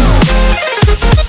Música